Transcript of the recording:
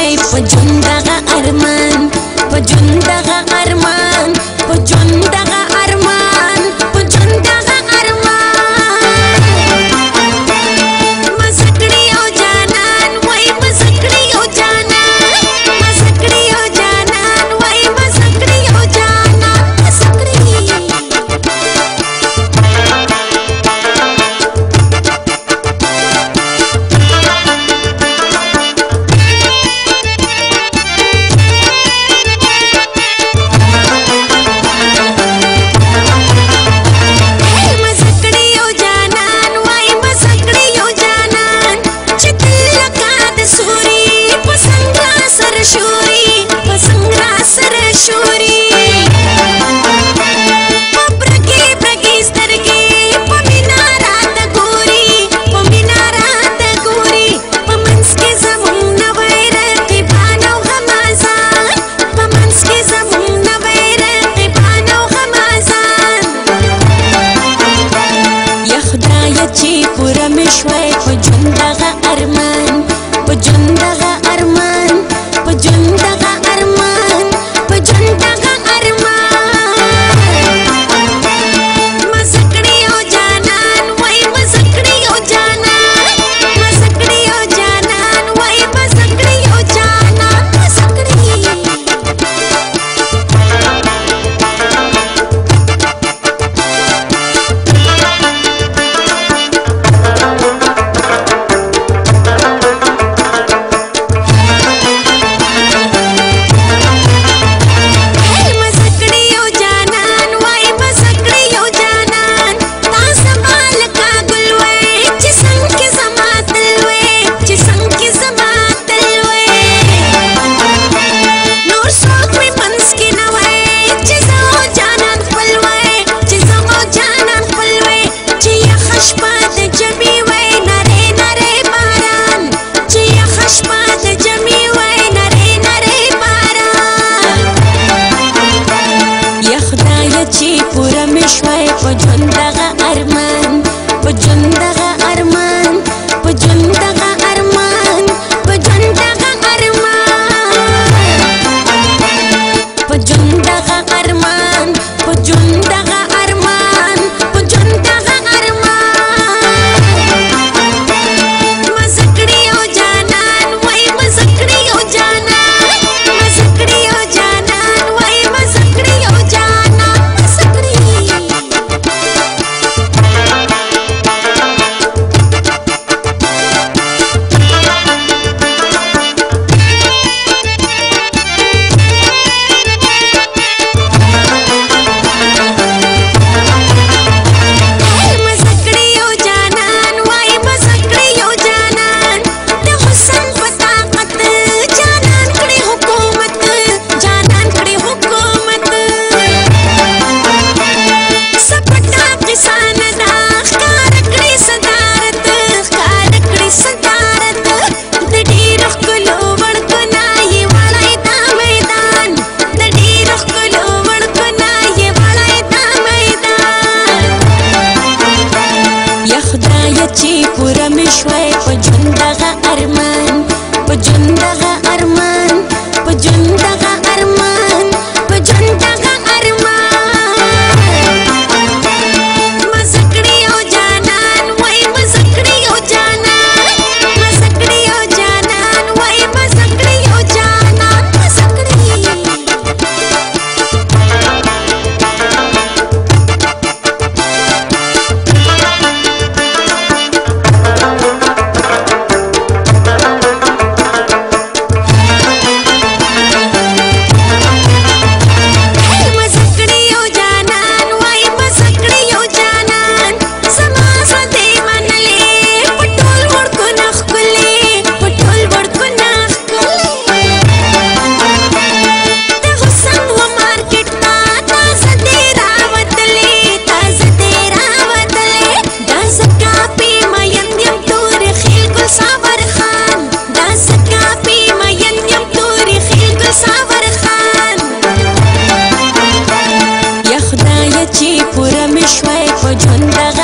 وای په جون دغه ارمان په جون دغه ارمان چې پوره مشوي په ژوند دغه ارمان په ژوند دغه ارمان జుండగా ঝন্ডা